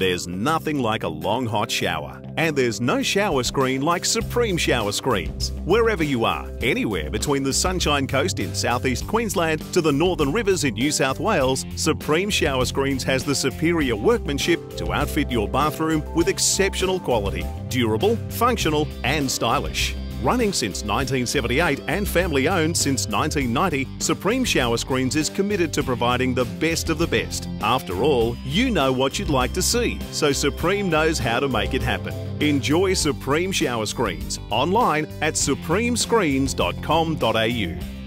There's nothing like a long hot shower, and there's no shower screen like Supreme Shower Screens. Wherever you are, anywhere between the Sunshine Coast in southeast Queensland to the Northern Rivers in New South Wales, Supreme Shower Screens has the superior workmanship to outfit your bathroom with exceptional quality, durable, functional, and stylish. Running since 1978 and family owned since 1990, Supreme Shower Screens is committed to providing the best of the best. After all, you know what you'd like to see, so Supreme knows how to make it happen. Enjoy Supreme Shower Screens online at supremescreens.com.au.